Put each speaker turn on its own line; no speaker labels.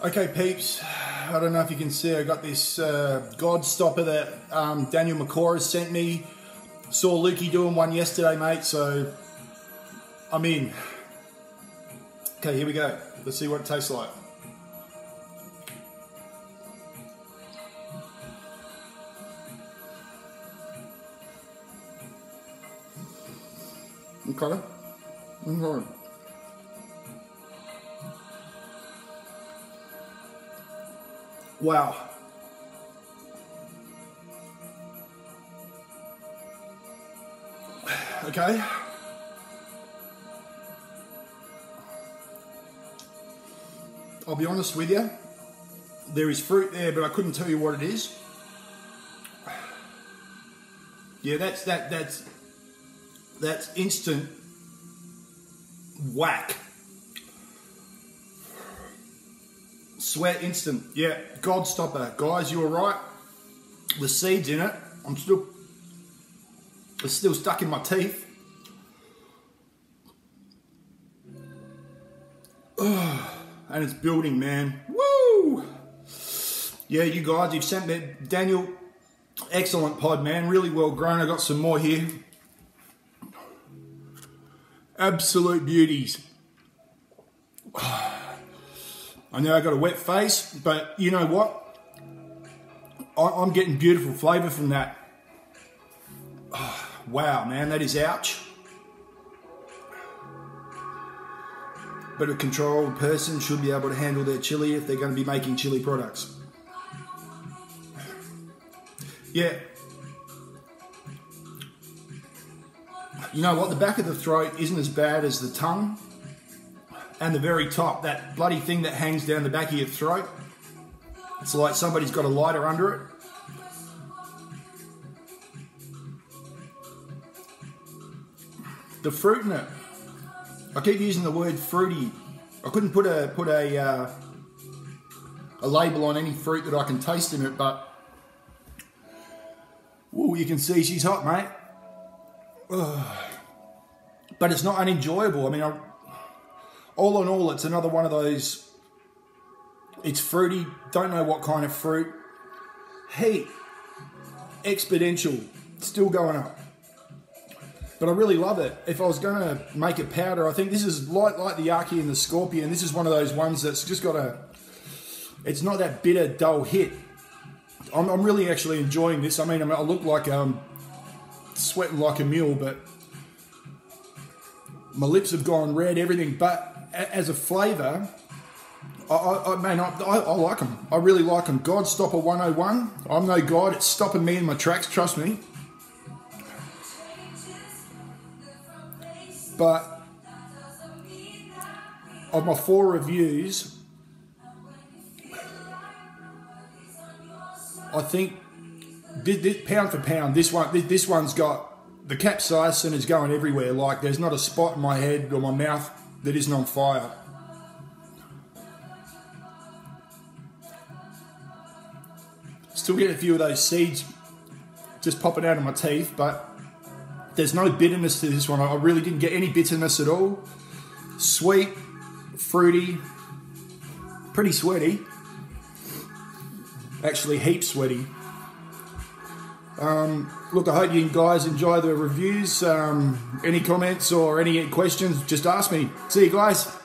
Okay, peeps. I don't know if you can see. I got this uh, Godstopper that um, Daniel McCaw has sent me. Saw Lukey doing one yesterday, mate. So I'm in. Okay, here we go. Let's see what it tastes like. Okay. Okay. Wow. Okay. I'll be honest with you. There is fruit there, but I couldn't tell you what it is. Yeah, that's that that's that's instant whack. Sweat instant. Yeah, Godstopper. Guys, you were right. The seeds in it, I'm still it's still stuck in my teeth. and it's building, man. Woo! Yeah, you guys, you've sent me Daniel. Excellent pod, man. Really well grown. I got some more here. Absolute beauties. I know I got a wet face, but you know what? I- I'm getting beautiful flavour from that. Ah, wow, man, that is ouch. But a controlled person should be able to handle their chili if they're going to be making chili products. Yeah. You know what? The back of the throat isn't as bad as the tongue. And the very top, that bloody thing that hangs down the back of your throat. It's like somebody's got a lighter under it. The fruit in it. I keep using the word fruity. I couldn't put a put a uh, a label on any fruit that I can taste in it, but oh, you can see she's hot, mate. Ugh. But it's not unenjoyable. I mean, I, all in all, it's another one of those. It's fruity. Don't know what kind of fruit. Heat, exponential, still going up but I really love it. If I was going to make a powder, I think this is like like the Yaki and the Scorpion. This is one of those ones that's just got a. It's not that bitter, dull hit. I'm, I'm really actually enjoying this. I mean, I look like um, sweating like a mule, but my lips have gone red. Everything, but as a flavour, I, I, I I, I, I like them. I really like them. Godstopper 101. I'm no god. It's stopping me in my tracks. Trust me. But of my four reviews, I think this, this, pound for pound, this one this, this one's got the capsaicin is going everywhere. Like there's not a spot in my head or my mouth that isn't on fire. Still get a few of those seeds just popping out of my teeth, but there's no bitterness to this one. I really didn't get any bitterness at all. Sweet, fruity, pretty sweaty. Actually, heap sweaty. Um, look, I hope you guys enjoy the reviews. Um, any comments or any questions, just ask me. See you guys.